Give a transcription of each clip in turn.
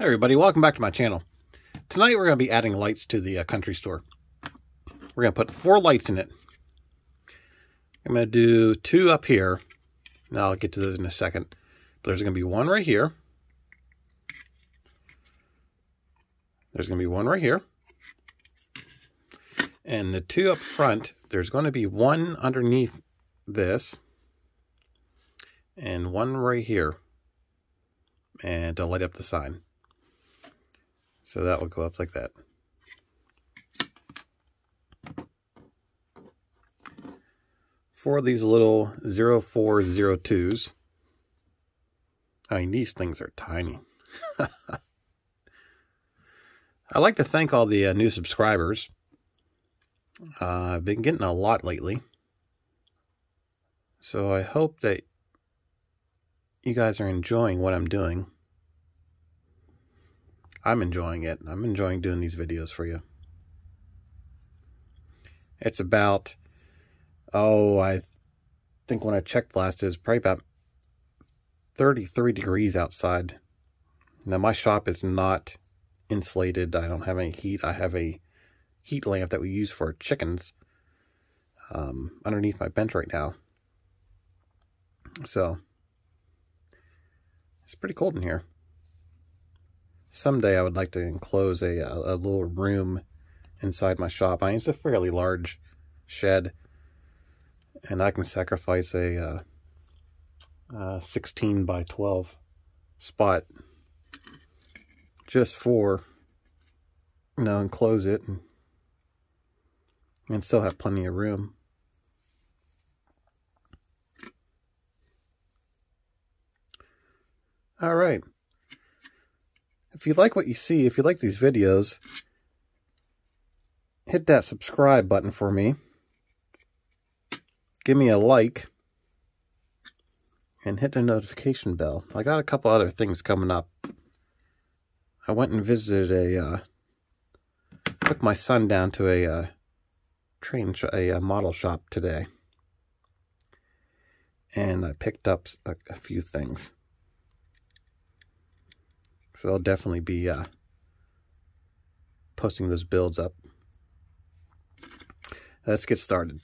Everybody, welcome back to my channel. Tonight we're going to be adding lights to the uh, country store. We're going to put four lights in it. I'm going to do two up here. Now I'll get to those in a second. But there's going to be one right here. There's going to be one right here. And the two up front, there's going to be one underneath this. And one right here. And to light up the sign. So that will go up like that. For these little 0402s, I mean, these things are tiny. I'd like to thank all the uh, new subscribers. Uh, I've been getting a lot lately. So I hope that you guys are enjoying what I'm doing. I'm enjoying it. I'm enjoying doing these videos for you. It's about, oh, I think when I checked last, was probably about 33 degrees outside. Now, my shop is not insulated. I don't have any heat. I have a heat lamp that we use for chickens um, underneath my bench right now. So, it's pretty cold in here someday I would like to enclose a, a, a little room inside my shop. I mean, it's a fairly large shed, and I can sacrifice a uh, 16 by 12 spot just for, you know, enclose it and, and still have plenty of room. All right. If you like what you see, if you like these videos, hit that subscribe button for me. Give me a like. And hit the notification bell. I got a couple other things coming up. I went and visited a, uh, took my son down to a uh, train, a, a model shop today. And I picked up a, a few things. So I'll definitely be uh, posting those builds up. Let's get started.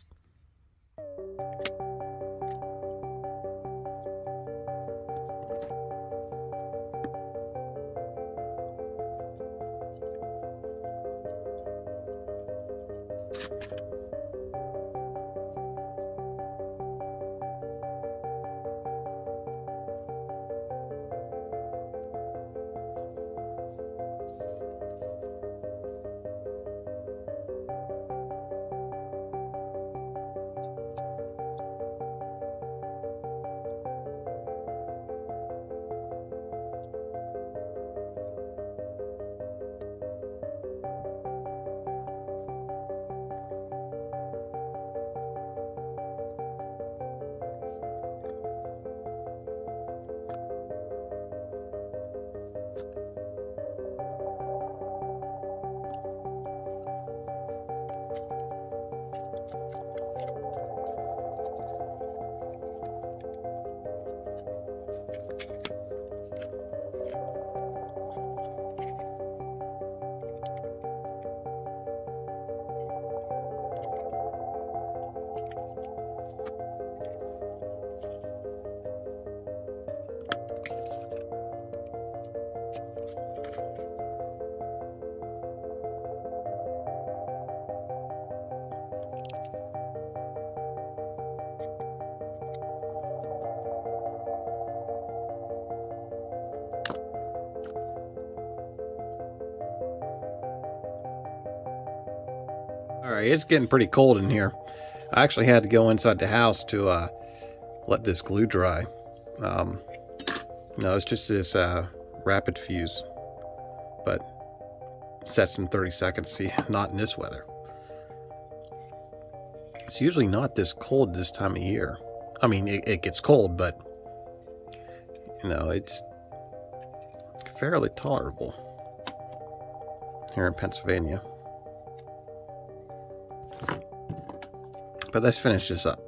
All right, it's getting pretty cold in here. I actually had to go inside the house to uh, let this glue dry. Um, no, it's just this uh, rapid fuse, but sets in 30 seconds. See, not in this weather. It's usually not this cold this time of year. I mean, it, it gets cold, but you know, it's fairly tolerable here in Pennsylvania. But let's finish this up.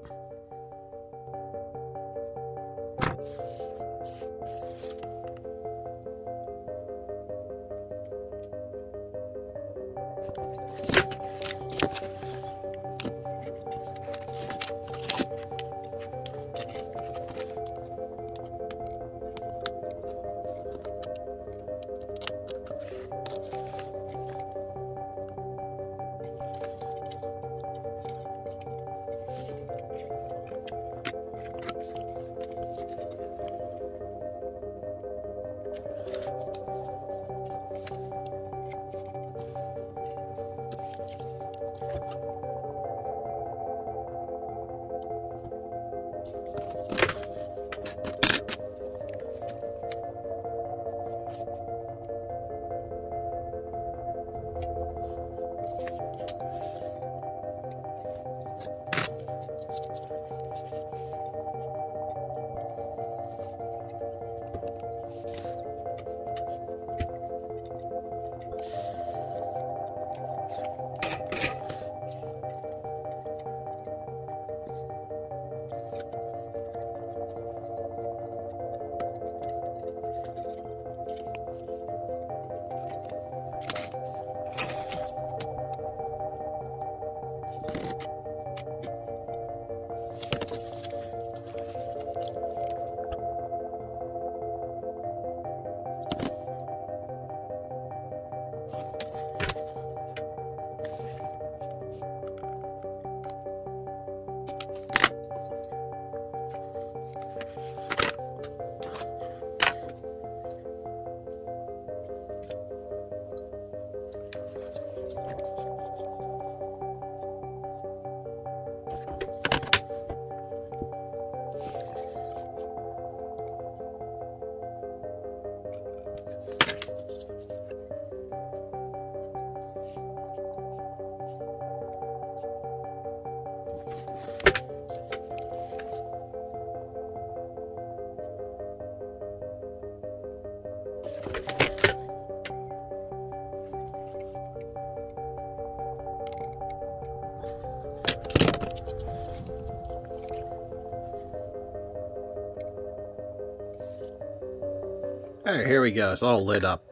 Alright, here we go. It's all lit up.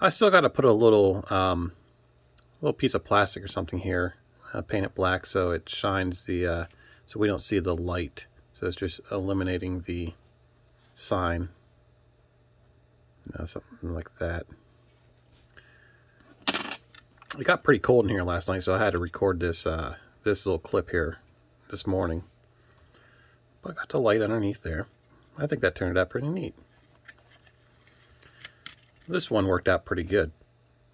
I still got to put a little um, little piece of plastic or something here. Uh, paint it black so it shines the, uh, so we don't see the light. So it's just eliminating the sign. Know, something like that. It got pretty cold in here last night, so I had to record this uh, this little clip here this morning. But I got the light underneath there. I think that turned out pretty neat. This one worked out pretty good.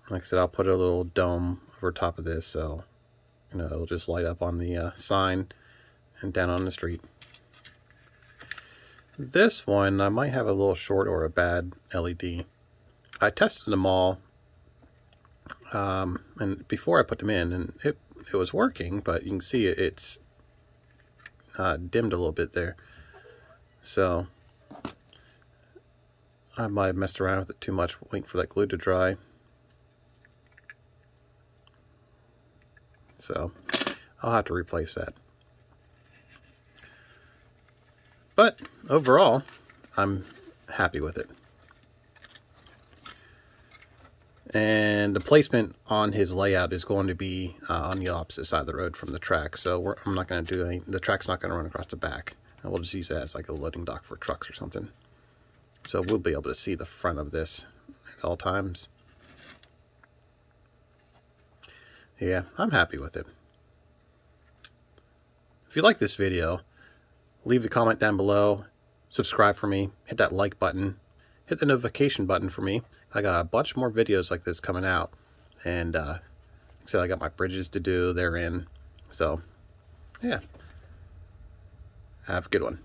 Like I said, I'll put a little dome over top of this, so you know it'll just light up on the uh, sign and down on the street. This one, I might have a little short or a bad LED. I tested them all, um, and before I put them in, and it it was working, but you can see it, it's uh, dimmed a little bit there. So I might have messed around with it too much, waiting for that glue to dry. So I'll have to replace that. But overall, I'm happy with it. And the placement on his layout is going to be uh, on the opposite side of the road from the track. So I'm not going to do any, the track's not going to run across the back. And we'll just use it as like a loading dock for trucks or something. So we'll be able to see the front of this at all times. Yeah, I'm happy with it. If you like this video, leave a comment down below, subscribe for me, hit that like button, hit the notification button for me. I got a bunch more videos like this coming out. And uh, like I said, I got my bridges to do, they're in. So, yeah. Have a good one.